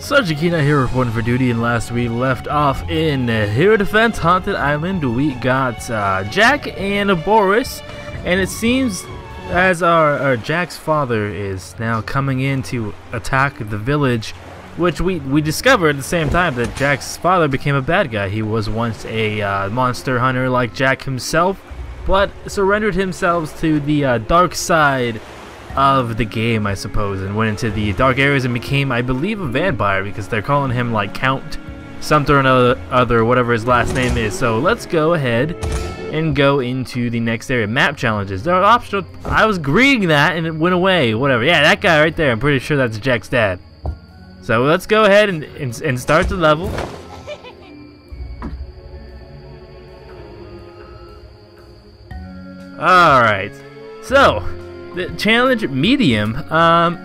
Sergeant Keeneye here reporting for duty, and last we left off in Hero Defense Haunted Island. We got uh, Jack and Boris, and it seems as our, our Jack's father is now coming in to attack the village, which we, we discovered at the same time that Jack's father became a bad guy. He was once a uh, monster hunter like Jack himself, but surrendered himself to the uh, dark side of the game, I suppose, and went into the dark areas and became, I believe, a vampire because they're calling him like Count something or another, other, whatever his last name is. So let's go ahead and go into the next area. Map challenges. They're optional. I was reading that and it went away. Whatever. Yeah, that guy right there. I'm pretty sure that's Jack's dad. So let's go ahead and, and, and start the level. Alright. So, the challenge medium. Um,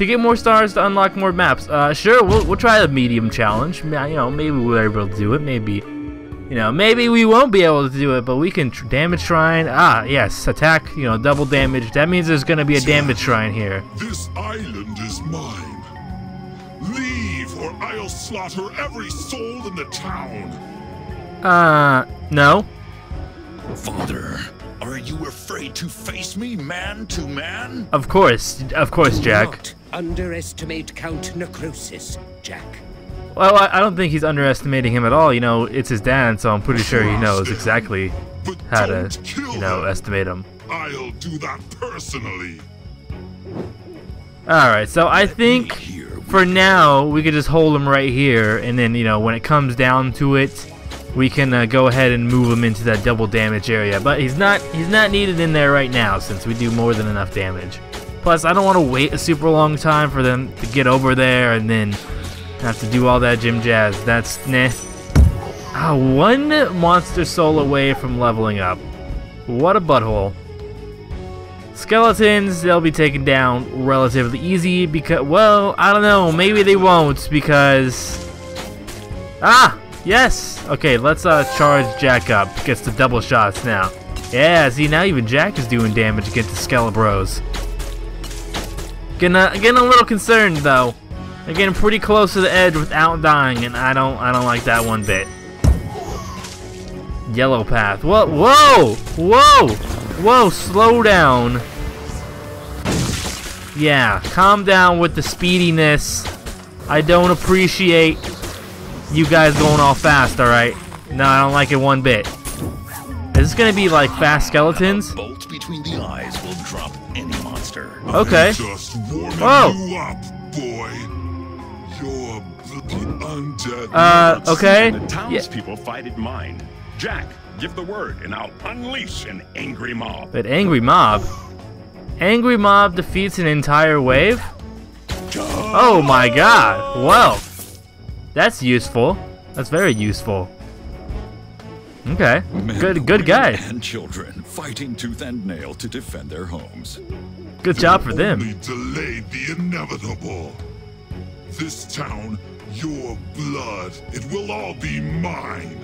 to get more stars to unlock more maps. Uh, sure, we'll, we'll try the medium challenge. You know, maybe we'll be able to do it. Maybe, you know, maybe we won't be able to do it, but we can tr damage shrine. Ah, yes, attack. You know, double damage. That means there's gonna be a damage shrine here. This island is mine. Leave, or I'll slaughter every soul in the town. Uh, no. Father, are you afraid to face me man to man? Of course, of course, Do Jack. not underestimate Count Necrosis, Jack. Well, I, I don't think he's underestimating him at all. You know, it's his dad, so I'm pretty sure he knows exactly how to, you know, estimate him. I'll do that personally. Alright, so I think for now we could just hold him right here, and then, you know, when it comes down to it, we can uh, go ahead and move him into that double damage area. But he's not he's not needed in there right now since we do more than enough damage. Plus, I don't want to wait a super long time for them to get over there and then have to do all that gym jazz. That's nah. Ah, one monster soul away from leveling up. What a butthole. Skeletons, they'll be taken down relatively easy because, well, I don't know, maybe they won't because... Ah! Yes! Okay, let's uh, charge Jack up. Gets the double shots now. Yeah, see, now even Jack is doing damage against the Skelebros. Getting a, getting a little concerned, though. They're getting pretty close to the edge without dying, and I don't, I don't like that one bit. Yellow path. Whoa, whoa, whoa, whoa! Slow down. Yeah, calm down with the speediness. I don't appreciate you guys going all fast. All right? No, I don't like it one bit. Is this gonna be like fast skeletons? Bolt between the eyes will drop any monster. Okay. Just warming Whoa. you up, boy. You're bloody undead. Uh, okay. The Yeah. townspeople fight it mine. Jack, give the word, and I'll unleash an angry mob. But angry mob. Angry mob defeats an entire wave. Oh my god. Well, that's useful. That's very useful. Okay. Men, Good good guy. And children fighting tooth and nail to defend their homes. Good job for them. Only delayed the inevitable. This town, your blood, it will all be mine.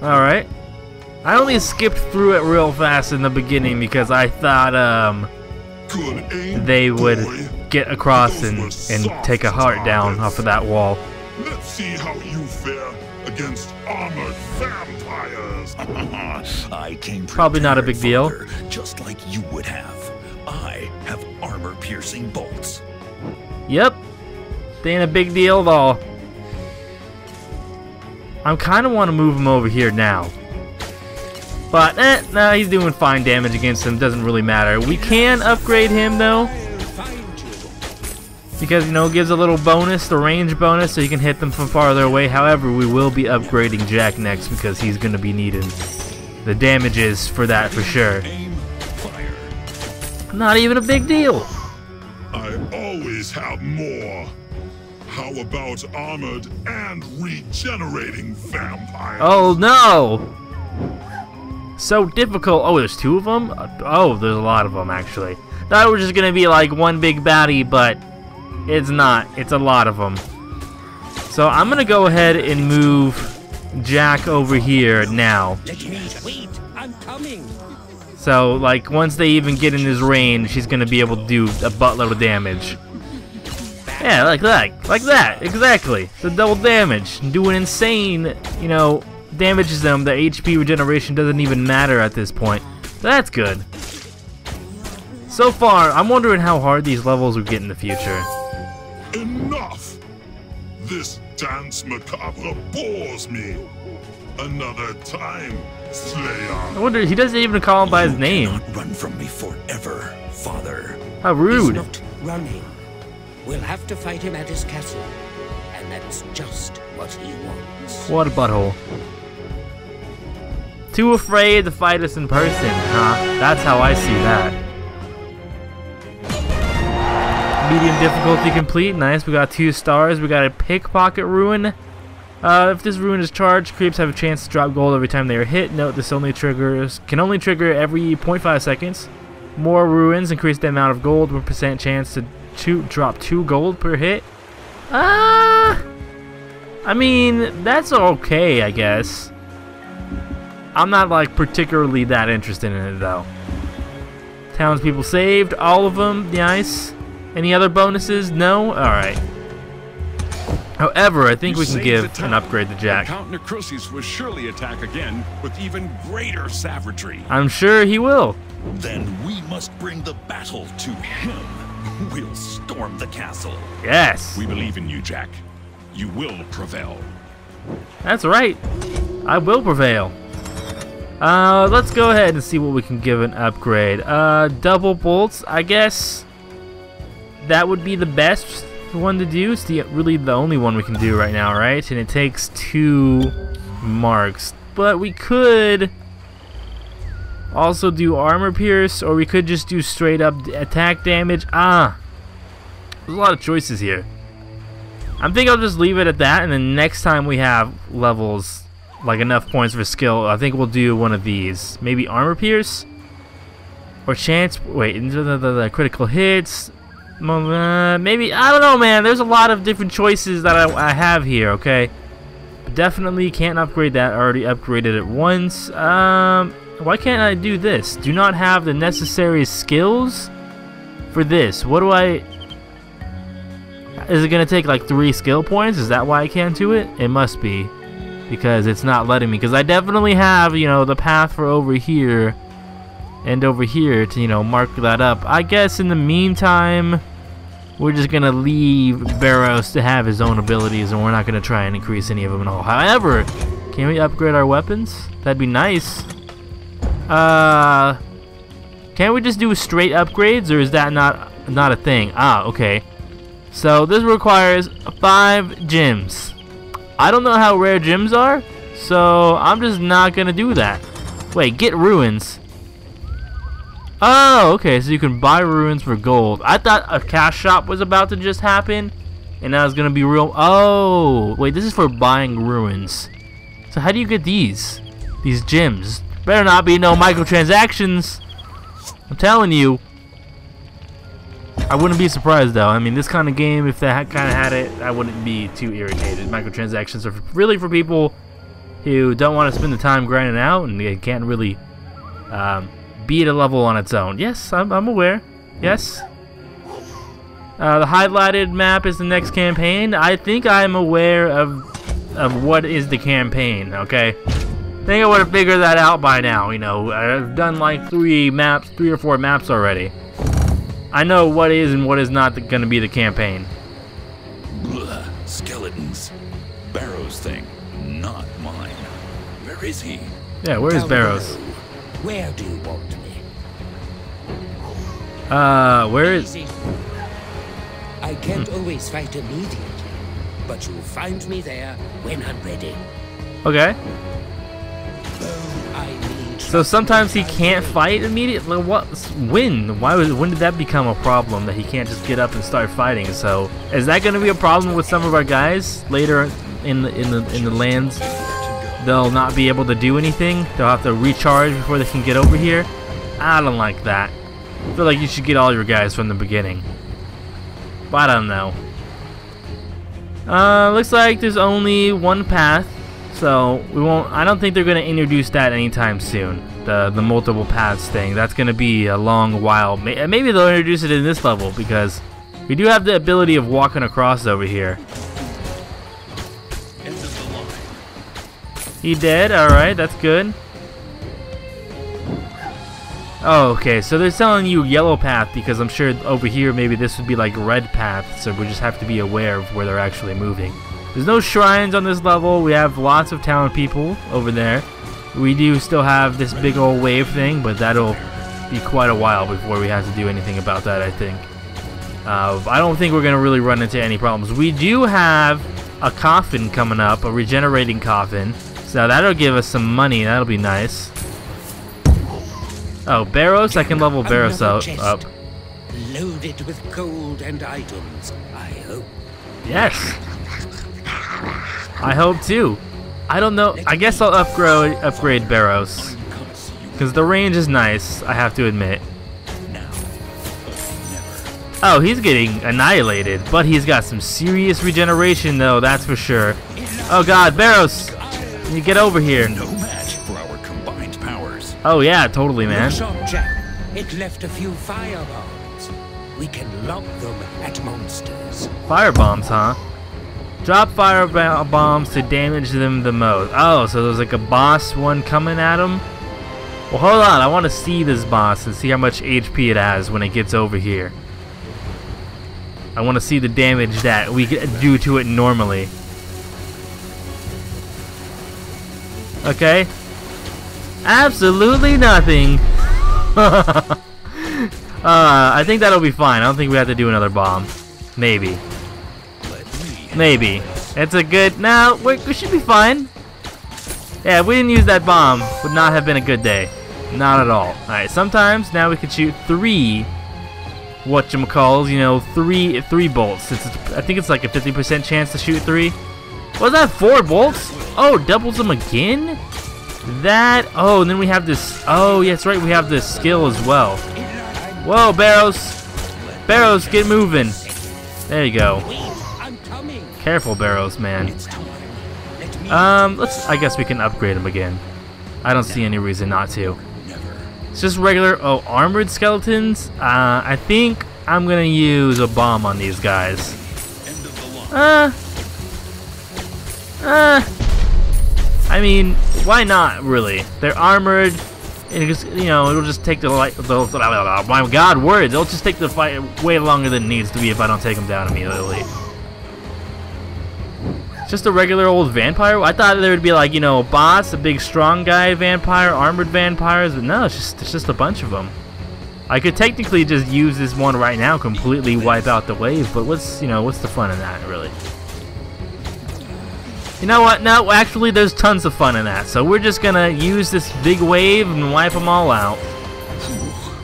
Alright. I only skipped through it real fast in the beginning because I thought um Good aim, they would boy. get across Those and, and take a heart down off of that wall. Let's see how you fare against armored vampires. I came Probably not a big deal. Just like you would have. I have armor-piercing bolts. Yep. They ain't a big deal at all. I kind of want to move him over here now. But, eh, nah, he's doing fine damage against him. Doesn't really matter. We can upgrade him, though. I'll find you. Because, you know, it gives a little bonus, the range bonus, so you can hit them from farther away. However, we will be upgrading Jack next because he's going to be needing the damages for that for sure. Not even a big deal. I always have more. How about armored and regenerating vampires? Oh no! So difficult. Oh, there's two of them? Uh, Oh, there's a lot of them actually. Thought it was just gonna be like one big baddie, but it's not. It's a lot of them. So I'm gonna go ahead and move Jack over here now. Let me wait. I'm coming. So like once they even get in his range, he's gonna be able to do a buttload of damage. Yeah, like that. Like that. Exactly. The double damage. Doing insane, you know, damages them. The HP regeneration doesn't even matter at this point. That's good. So far, I'm wondering how hard these levels will get in the future. Enough! This dance macabre bores me. Another time, Slayer. I wonder, he doesn't even call him by his name. run from me forever, father. How He's rude. not running. We'll have to fight him at his castle. And that's just what he wants. What a butthole. Too afraid to fight us in person, huh? That's how I see that. Medium difficulty complete. Nice. We got two stars. We got a pickpocket ruin. Uh, if this ruin is charged, creeps have a chance to drop gold every time they are hit. Note this only triggers can only trigger every 0.5 seconds. More ruins increase the amount of gold. One percent chance to two, drop two gold per hit. Ah. I mean, that's okay, I guess. I'm not like particularly that interested in it though. Townspeople saved, all of them, nice. Any other bonuses? No? Alright. However, I think You we can give an upgrade to Jack. Count Necrosis will surely attack again with even greater savagery. I'm sure he will. Then we must bring the battle to him. We'll storm the castle. Yes. We believe in you, Jack. You will prevail. That's right. I will prevail. Uh, let's go ahead and see what we can give an upgrade. Uh, double bolts, I guess that would be the best one to do. It's the, really the only one we can do right now, right? And it takes two marks. But we could also do armor pierce, or we could just do straight up attack damage. Ah, there's a lot of choices here. I'm I'll just leave it at that, and then next time we have levels, like enough points for skill, I think we'll do one of these. Maybe armor pierce? Or chance, wait, the, the, the, critical hits, uh, maybe, I don't know man, there's a lot of different choices that I, I have here, okay? But definitely can't upgrade that, I already upgraded it once. Um, why can't I do this? Do not have the necessary skills for this. What do I... Is it going to take like three skill points? Is that why I can't do it? It must be. Because it's not letting me. Because I definitely have, you know, the path for over here and over here to, you know, mark that up. I guess in the meantime, we're just going to leave Barrows to have his own abilities and we're not going to try and increase any of them at all. However, can we upgrade our weapons? That'd be nice. Uh, can't we just do straight upgrades or is that not not a thing? Ah, okay. So this requires five gems. I don't know how rare gems are, so I'm just not gonna do that. Wait, get ruins. Oh, okay, so you can buy ruins for gold. I thought a cash shop was about to just happen, and that was gonna be real. Oh, wait, this is for buying ruins. So how do you get these? These gems? Better not be no microtransactions. I'm telling you. I wouldn't be surprised though. I mean, this kind of game, if they kind of had it, I wouldn't be too irritated. Microtransactions are really for people who don't want to spend the time grinding out and they can't really um, beat a level on its own. Yes, I'm, I'm aware. Yes. Uh, the highlighted map is the next campaign. I think I'm aware of of what is the campaign. Okay. I think I would have figured that out by now. You know, I've done like three maps, three or four maps already. I know what is and what is not going to be the campaign. Blah, skeletons. Barrow's thing, not mine. Where is he? Yeah, where's Down Barrows? Where do you want me? Uh, where is? Easy. I can't always fight immediately, but you'll find me there when I'm ready. Okay. So sometimes he can't fight immediately. What? When? Why was? When did that become a problem that he can't just get up and start fighting? So is that going to be a problem with some of our guys later in the in the in the lands? They'll not be able to do anything. They'll have to recharge before they can get over here. I don't like that. I feel like you should get all your guys from the beginning. But I don't know. Uh, looks like there's only one path, so we won't. I don't think they're gonna introduce that anytime soon. The the multiple paths thing. That's gonna be a long while. Maybe they'll introduce it in this level because We do have the ability of walking across over here. He dead? Alright, that's good. Oh, okay, so they're telling you yellow path because I'm sure over here maybe this would be like red path, so we just have to be aware of where they're actually moving. There's no shrines on this level, we have lots of town people over there. We do still have this big old wave thing, but that'll be quite a while before we have to do anything about that, I think. Uh, I don't think we're going to really run into any problems. We do have a coffin coming up, a regenerating coffin. So that'll give us some money. That'll be nice. Oh, Barrows. I can level Barrows Another up. Loaded with gold and items, I hope. Yes. I hope too. I don't know. I guess I'll upgrade upgrade Barrows Come see you because the range is nice. I have to admit. Oh, he's getting annihilated, but he's got some serious regeneration though. That's for sure. Oh God, Barrows, you get over here. No match for our combined powers. Oh yeah, totally, man. Good shot, Jack. It left a few firebombs. We can lock them at monsters. Fire bombs, huh? Drop fire bombs to damage them the most. Oh, so there's like a boss one coming at him? Well, hold on. I want to see this boss and see how much HP it has when it gets over here. I want to see the damage that we do to it normally. Okay. Absolutely nothing. uh, I think that'll be fine. I don't think we have to do another bomb. Maybe. Maybe. It's a good. No, we we should be fine. Yeah, if we didn't use that bomb, would not have been a good day. Not at all. Alright, sometimes now we can shoot three whatchamacalls, you know, three three bolts. It's, I think it's like a 50% chance to shoot three. Was that four bolts? Oh, doubles them again? That, oh, and then we have this, oh, yeah, right, we have this skill as well. Whoa, Barrows. Barrows, get moving. There you go. Careful, Barrows, man. Um, let's. I guess we can upgrade him again. I don't see any reason not to. It's just regular. Oh, armored skeletons. Uh, I think I'm gonna use a bomb on these guys. Uh. Uh. I mean, why not? Really? They're armored. And you know, it'll just take the light. The, my God, words! It'll just take the fight way longer than it needs to be if I don't take them down immediately. Just a regular old vampire? I thought there would be like, you know, a boss, a big strong guy vampire, armored vampires, but no, it's just it's just a bunch of them. I could technically just use this one right now, completely wipe out the wave, but what's, you know, what's the fun in that, really? You know what? No, actually, there's tons of fun in that. So we're just gonna use this big wave and wipe them all out.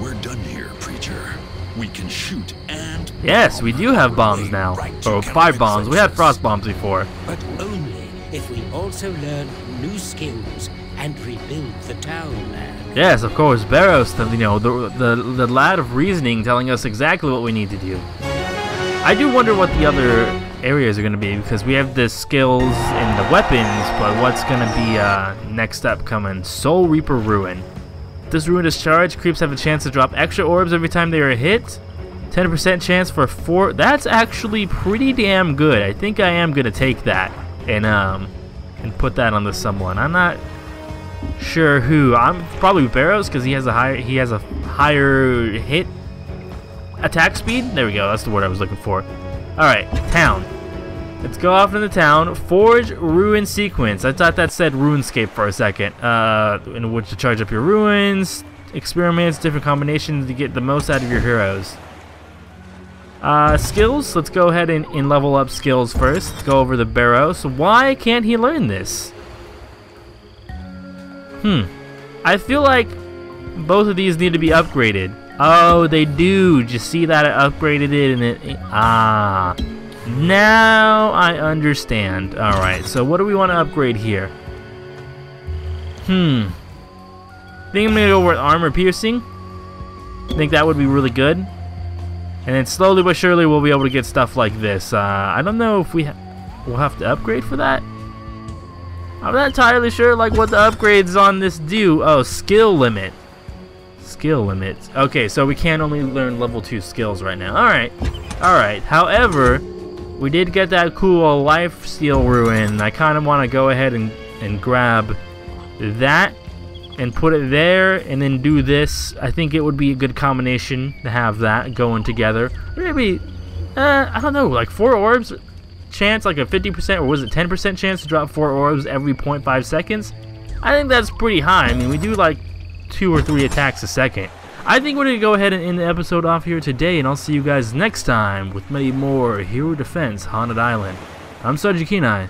We're done here, preacher. We can shoot and. Yes, we do have bombs now. Or fire bombs. We had frost bombs before. But only if we also learn new skills and rebuild the town, man. Yes, of course, Barrows, the, you know, the, the the lad of reasoning, telling us exactly what we need to do. I do wonder what the other areas are going to be because we have the skills and the weapons, but what's going to be uh, next up coming? Soul Reaper Ruin. This ruin is charged. Creeps have a chance to drop extra orbs every time they are hit. 10% chance for four. That's actually pretty damn good. I think I am going to take that and um and put that on the someone. I'm not sure who. I'm probably Barrows because he has a higher he has a higher hit attack speed. There we go. That's the word I was looking for. All right, town. Let's go off into the town. Forge ruin sequence. I thought that said RuneScape for a second. Uh, in which to charge up your ruins, experiments, different combinations to get the most out of your heroes. Uh, skills. Let's go ahead and, and level up skills first. Let's go over the barrow. So why can't he learn this? Hmm. I feel like both of these need to be upgraded. Oh, they do. Just see that I upgraded it and it. Ah. Now I understand. Alright, so what do we want to upgrade here? Hmm. I think I'm going to go with armor piercing. I think that would be really good. And then slowly but surely we'll be able to get stuff like this. Uh, I don't know if we ha we'll have to upgrade for that. I'm not entirely sure like what the upgrades on this do. Oh, skill limit. Skill limits. Okay, so we can only learn level 2 skills right now. Alright. Alright, however, we did get that cool life steal ruin. I kind of want to go ahead and, and grab that and put it there and then do this. I think it would be a good combination to have that going together. Maybe, uh, I don't know, like four orbs chance, like a 50% or was it 10% chance to drop four orbs every 0.5 seconds? I think that's pretty high. I mean, we do like two or three attacks a second. I think we're going to go ahead and end the episode off here today, and I'll see you guys next time with many more Hero Defense Haunted Island. I'm Sergeant Keeneye.